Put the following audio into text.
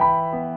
you